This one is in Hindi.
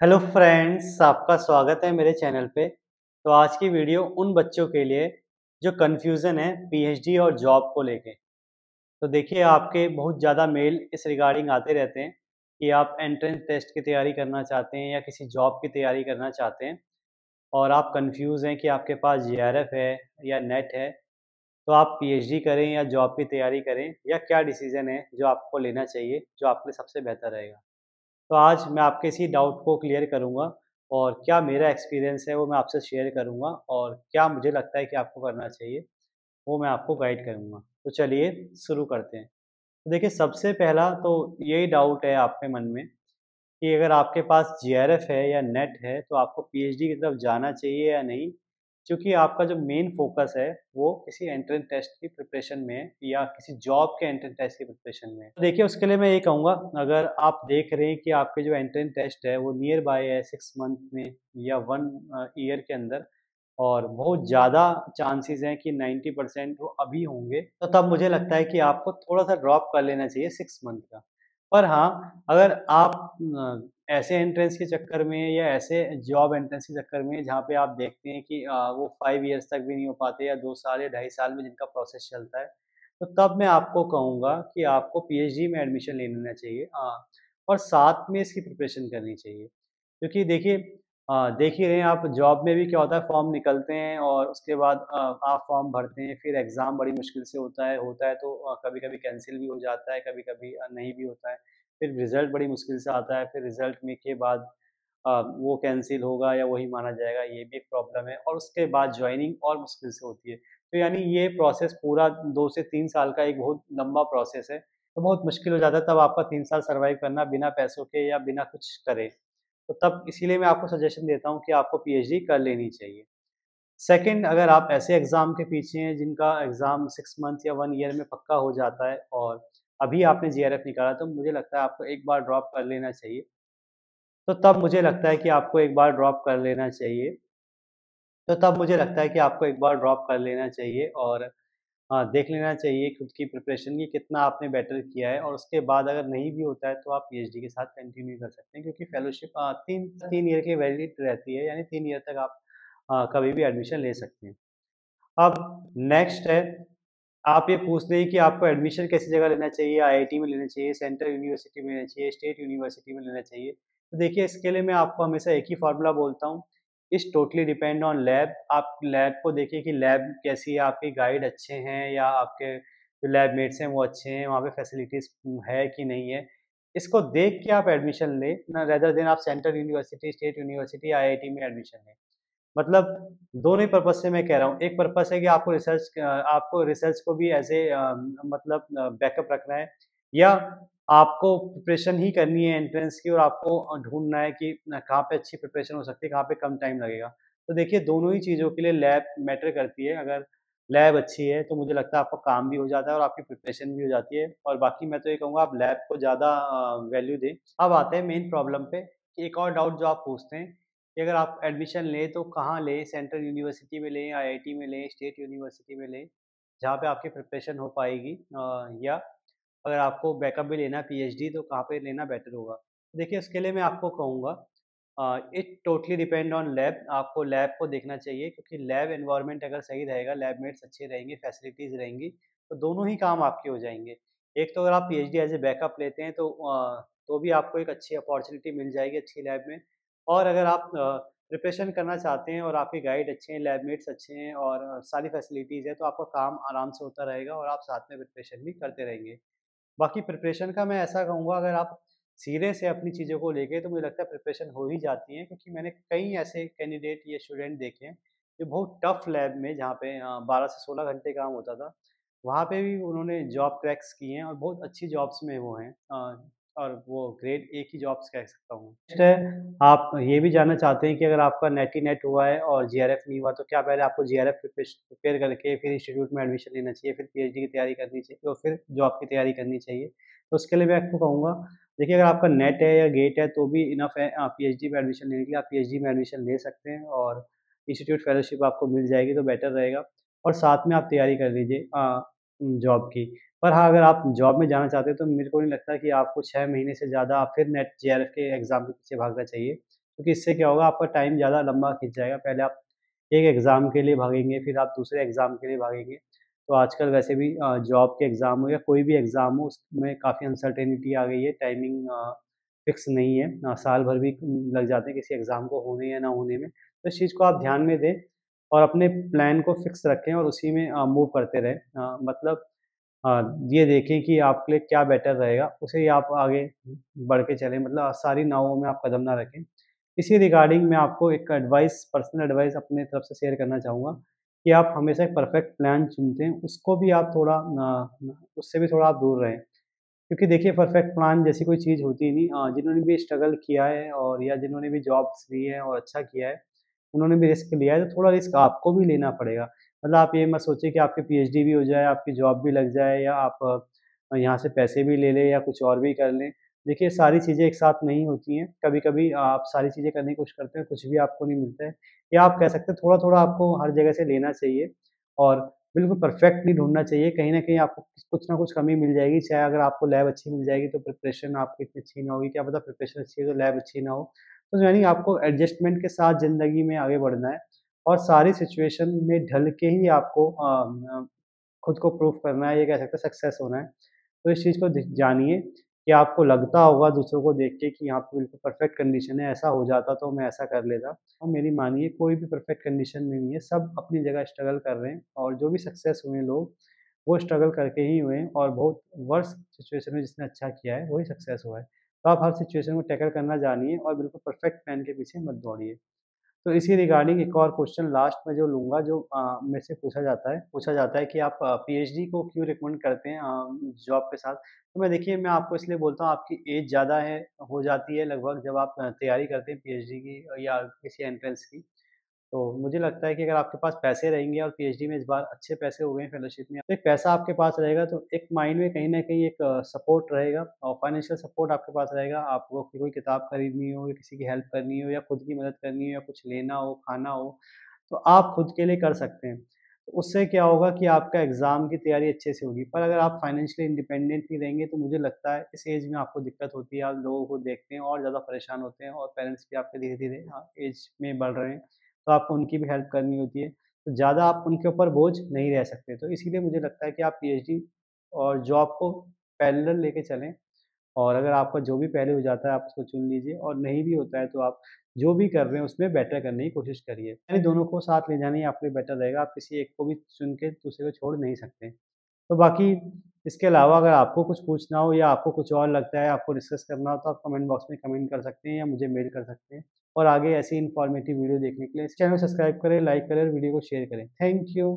हेलो फ्रेंड्स, आपका स्वागत है मेरे चैनल पे। तो आज की वीडियो उन बच्चों के लिए जो कन्फ्यूज़न है पीएचडी और जॉब को लेके। तो देखिए, आपके बहुत ज़्यादा मेल इस रिगार्डिंग आते रहते हैं कि आप एंट्रेंस टेस्ट की तैयारी करना चाहते हैं या किसी जॉब की तैयारी करना चाहते हैं और आप कंफ्यूज हैं कि आपके पास जे है या नेट है तो आप पीएचडी करें या जॉब की तैयारी करें या क्या डिसीज़न है जो आपको लेना चाहिए, जो आपके लिए सबसे बेहतर रहेगा। तो आज मैं आपके इसी डाउट को क्लियर करूँगा और क्या मेरा एक्सपीरियंस है वो मैं आपसे शेयर करूँगा और क्या मुझे लगता है कि आपको करना चाहिए, वो मैं आपको गाइड करूँगा। तो चलिए शुरू करते हैं। तो देखिए, सबसे पहला तो यही डाउट है आपके मन में कि अगर आपके पास जे है या नेट है तो आपको पीएचडी की तरफ़ जाना चाहिए या नहीं? क्योंकि आपका जो मेन फोकस है, वो किसी एंट्रेंस टेस्ट की प्रिपरेशन में या किसी जॉब के एंट्रेंस टेस्ट की प्रिपरेशन में तो देखिए, उसके लिए मैं ये कहूँगा, अगर आप देख रहे हैं कि आपके जो एंट्रेंस टेस्ट है, वो नियर बाय है सिक्स मंथ में या वन ईयर के अंदर, और बहुत ज़्यादा चांसेस हैं कि 90 परसेंट वो अभी होंगे तो तब मुझे लगता है कि आपको थोड़ा सा ड्रॉप कर लेना चाहिए सिक्स मंथ का। पर हाँ अगर आप ऐसे एंट्रेंस के चक्कर में या ऐसे जॉब एंट्रेंस के चक्कर में जहाँ पे आप देखते हैं कि वो फाइव इयर्स तक भी नहीं हो पाते या दो साल या ढाई साल में जिनका प्रोसेस चलता है तो तब मैं आपको कहूँगा कि आपको पीएचडी में एडमिशन ले लेना चाहिए और साथ में इसकी प्रिपरेशन करनी चाहिए। क्योंकि देखिए देख ही रहे हैं आप जॉब में भी क्या होता है फॉर्म निकलते हैं और उसके बाद आप फॉर्म भरते हैं, फिर एग्ज़ाम बड़ी मुश्किल से होता है होता है तो कभी कभी कैंसिल भी हो जाता है कभी कभी नहीं भी होता है। फिर रिज़ल्ट बड़ी मुश्किल से आता है, फिर रिज़ल्ट में के बाद वो कैंसिल होगा या वही माना जाएगा, ये भी एक प्रॉब्लम है और उसके बाद ज्वाइनिंग और मुश्किल से होती है। तो यानी ये प्रोसेस पूरा दो से तीन साल का एक बहुत लंबा प्रोसेस है। तो बहुत मुश्किल हो जाता है तब आपका तीन साल सर्वाइव करना बिना पैसों के या बिना कुछ करे। तो तब इसीलिए मैं आपको सजेशन देता हूँ कि आपको पीएचडी कर लेनी चाहिए। सेकंड, अगर आप ऐसे एग्ज़ाम के पीछे हैं जिनका एग्ज़ाम सिक्स मंथ या वन ईयर में पक्का हो जाता है और अभी आपने जीआरएफ निकाला तो मुझे लगता है आपको एक बार ड्रॉप कर लेना चाहिए। तो तब मुझे लगता है कि आपको एक बार ड्रॉप कर लेना चाहिए। तो तब मुझे लगता है कि आपको एक बार ड्रॉप कर लेना चाहिए और हाँ, देख लेना चाहिए खुद की प्रिपरेशन की कितना आपने बेटर किया है और उसके बाद अगर नहीं भी होता है तो आप पीएचडी के साथ कंटिन्यू कर सकते हैं क्योंकि फेलोशिप तीन तीन ईयर की वैलिड रहती है यानी तीन ईयर तक आप आ, कभी भी एडमिशन ले सकते हैं। अब नेक्स्ट है आप ये पूछते हैं कि आपको एडमिशन कैसी जगह लेना चाहिए? आईआईटी में लेना चाहिए सेंट्रल यूनिवर्सिटी में लेना चाहिए स्टेट यूनिवर्सिटी में लेना चाहिए? तो देखिए, इसके लिए मैं आपको हमेशा एक ही फार्मूला बोलता हूँ। इस टोटली डिपेंड ऑन लैब आप लैब को देखिए कि लैब कैसी है, आपके गाइड अच्छे हैं या आपके जो लैब मेट्स हैं वो अच्छे हैं, वहाँ पे फैसिलिटीज़ है कि नहीं है? इसको देख के आप एडमिशन लें, ना रेदर देन आप central university state university IIT में एडमिशन लें। मतलब दोनों ही पर्पज से मैं कह रहा हूँ। एक पर्पज है कि आपको रिसर्च आपको रिसर्च को भी ऐसे मतलब बैकअप रखना है, या आपको प्रिपरेशन ही करनी है एंट्रेंस की और आपको ढूंढना है कि कहाँ पे अच्छी प्रिपरेशन हो सकती है, कहाँ पे कम टाइम लगेगा? तो देखिए, दोनों ही चीज़ों के लिए लैब मैटर करती है। अगर लैब अच्छी है तो मुझे लगता है आपका काम भी हो जाता है और आपकी प्रिपरेशन भी हो जाती है। और बाकी मैं तो ये कहूँगा, आप लैब को ज़्यादा वैल्यू दें। अब आते हैं मेन प्रॉब्लम पे एक और डाउट जो आप पूछते हैं कि अगर आप एडमिशन लें तो कहाँ लें? सेंट्रल यूनिवर्सिटी में लें, आईआईटी में लें, स्टेट यूनिवर्सिटी में लें, जहाँ पे आपकी प्रिपरेशन हो पाएगी या अगर आपको बैकअप भी लेना पीएचडी तो कहाँ पे लेना बेटर होगा? देखिए, उसके लिए मैं आपको कहूँगा it totally depend on lab. आपको लैब को देखना चाहिए, क्योंकि लैब इन्वायरमेंट अगर सही रहेगा, लैब मेट्स अच्छे रहेंगे, फैसिलिटीज़ रहेंगी तो दोनों ही काम आपके हो जाएँगे। एक तो अगर आप P H as a backup लेते हैं तो तो भी आपको एक अच्छी अपॉर्चुनिटी मिल जाएगी अच्छी लैब में और अगर आप प्रिपरेशन करना चाहते हैं और आपके गाइड अच्छे हैं लैबमेट्स अच्छे हैं और सारी फैसिलिटीज़ है तो आपका काम आराम से होता रहेगा और आप साथ में प्रिपरेशन भी करते रहेंगे। बाकी प्रिपरेशन का मैं ऐसा कहूँगा, अगर आप सीरियस है अपनी चीज़ों को लेके तो मुझे लगता है प्रिपरेशन हो ही जाती है, क्योंकि मैंने कई ऐसे कैंडिडेट या स्टूडेंट देखे हैं, जो बहुत टफ लैब में, जहाँ पे बारह से सोलह घंटे काम होता था, वहाँ पे भी उन्होंने जॉब क्रैक्स किए हैं और बहुत अच्छी जॉब्स में वो हैं और वो ग्रेड ए की जॉब्स कह सकता हूँ। नेक्स्ट है? आप ये भी जानना चाहते हैं कि अगर आपका नेट ही नेट हुआ है और जी नहीं हुआ तो क्या पहले आपको जी आर प्रिपेयर करके फिर इंस्टीट्यूट में एडमिशन लेना चाहिए फिर पीएचडी की तैयारी करनी चाहिए और फिर जॉब की तैयारी करनी चाहिए? तो उसके लिए मैं आपको कहूँगा देखिए अगर आपका नेट है या गेट है तो भी इनफ है आप पी में एडमिशन लेने के लिए आप पीएचडी में एडमिशन ले सकते हैं और इंस्टीट्यूट फेलोशिप आपको मिल जाएगी तो बेटर रहेगा। और साथ में आप तैयारी कर लीजिए जॉब की। पर हाँ अगर आप जॉब में जाना चाहते हैं तो मेरे को नहीं लगता कि आपको छः महीने से ज़्यादा फिर नेट जे के एग्ज़ाम के पीछे भागना चाहिए। क्योंकि इससे क्या होगा, आपका टाइम ज़्यादा लंबा खींच जाएगा। पहले आप एक एग्ज़ाम के लिए भागेंगे, फिर आप दूसरे एग्ज़ाम के लिए भागेंगे। तो आजकल वैसे भी जॉब के एग्ज़ाम हो या कोई भी एग्ज़ाम हो, उसमें काफ़ी अनसर्टेनिटी आ गई है। टाइमिंग फिक्स नहीं है। साल भर भी लग जाते हैं किसी एग्ज़ाम को होने या ना होने में। तो इस चीज़ को आप ध्यान में दें। और अपने प्लान को फिक्स रखें और उसी में मूव करते रहें। मतलब ये देखें कि आपके लिए क्या बेटर रहेगा, उसे ही आप आगे बढ़ के चलें। मतलब सारी नावों में आप कदम ना रखें। इसी रिगार्डिंग मैं आपको एक एडवाइस पर्सनल एडवाइस अपने तरफ़ से शेयर करना चाहूँगा कि आप हमेशा एक परफेक्ट प्लान चुनते हैं। उसको भी आप थोड़ा उससे भी थोड़ा आप दूर रहें। क्योंकि देखिए परफेक्ट प्लान जैसी कोई चीज़ होती नहीं। जिन्होंने भी स्ट्रगल किया है और या जिन्होंने भी जॉब्स ली है और अच्छा किया है उन्होंने भी रिस्क लिया है तो थोड़ा रिस्क आपको भी लेना पड़ेगा। मतलब आप ये मत सोचिए कि आपकी पीएचडी भी हो जाए, आपकी जॉब भी लग जाए, या आप यहाँ से पैसे भी ले लें या कुछ और भी कर लें। देखिए, सारी चीज़ें एक साथ नहीं होती हैं। कभी कभी आप सारी चीज़ें करने की कोशिश करते हैं, कुछ भी आपको नहीं मिलता है। या आप कह सकते हैं थोड़ा थोड़ा आपको हर जगह से लेना चाहिए और बिल्कुल परफेक्ट नहीं ढूंढना चाहिए। कहीं ना कहीं आपको कुछ ना कुछ कमी मिल जाएगी, चाहे अगर आपको लैब अच्छी मिल जाएगी तो प्रिपरेशन आपकी इतनी अच्छी ना होगी। क्या पता प्रिपरेशन अच्छी है तो लैब अच्छी ना हो। तो यानी आपको एडजस्टमेंट के साथ ज़िंदगी में आगे बढ़ना है और सारी सिचुएशन में ढल के ही आपको खुद को प्रूफ करना है, ये कह सकते सक्सेस होना है। तो इस चीज़ को जानिए कि आपको लगता होगा दूसरों को देख के कि यहाँ पे बिल्कुल परफेक्ट कंडीशन है, ऐसा हो जाता तो मैं ऐसा कर लेता। और मेरी मानिए कोई भी परफेक्ट कंडीशन में नहीं है, सब अपनी जगह स्ट्रगल कर रहे हैं और जो भी सक्सेस हुए लोग, वो स्ट्रगल करके ही हुए और बहुत वर्ष सिचुएशन में जिसने अच्छा किया है, वही सक्सेस हुआ है। तो आप हर सिचुएशन को टैकल करना जानिए और बिल्कुल परफेक्ट प्लान के पीछे मत दौड़िए। तो इसी रिगार्डिंग एक और क्वेश्चन लास्ट में जो लूँगा, जो मेरे से पूछा जाता है, पूछा जाता है कि आप पीएचडी को क्यों रिकमेंड करते हैं जॉब के साथ? तो मैं देखिए, मैं आपको इसलिए बोलता हूँ, आपकी एज ज़्यादा है, हो जाती है लगभग जब आप तैयारी करते हैं पीएचडी की या किसी एंट्रेंस की। तो मुझे लगता है कि अगर आपके पास पैसे रहेंगे और पीएचडी में इस बार अच्छे पैसे हो गए हैं फेलोशिप में तो एक पैसा आपके पास रहेगा तो एक माइंड में कहीं ना कहीं एक सपोर्ट रहेगा और फाइनेंशियल सपोर्ट आपके पास रहेगा। आपको कोई किताब खरीदनी हो या किसी की हेल्प करनी हो या खुद की मदद करनी हो या कुछ लेना हो, खाना हो तो आप खुद के लिए कर सकते हैं। तो उससे क्या होगा कि आपका एग्ज़ाम की तैयारी अच्छे से होगी, पर अगर आप फाइनेंशियली इंडिपेंडेंट नहीं रहेंगे तो मुझे लगता है इस एज में आपको दिक्कत होती है, आप लोगों को देखते हैं और ज़्यादा परेशान होते हैं और पेरेंट्स भी आपके धीरे धीरे एज में बढ़ रहे हैं। तो आपको उनकी भी हेल्प करनी होती है। तो ज़्यादा आप उनके ऊपर बोझ नहीं रह सकते। तो इसीलिए मुझे लगता है कि आप पीएचडी और जॉब को पैरेलल लेके चलें और अगर आपका जो भी पहले हो जाता है, आप उसको चुन लीजिए और नहीं भी होता है तो आप जो भी कर रहे हैं, उसमें बेटर करने की कोशिश करिए। यानी दोनों को साथ ले जाना ही आपके बेटर रहेगा। आप किसी एक को भी चुन के दूसरे को छोड़ नहीं सकते। तो बाकी इसके अलावा अगर आपको कुछ पूछना हो या आपको कुछ और लगता है, आपको डिस्कस करना हो तो आप कमेंट बॉक्स में कमेंट कर सकते हैं या मुझे मेल कर सकते हैं। और आगे ऐसी इन्फॉर्मेटिव वीडियो देखने के लिए इस चैनल सब्सक्राइब करें लाइक करें और वीडियो को शेयर करें। Thank you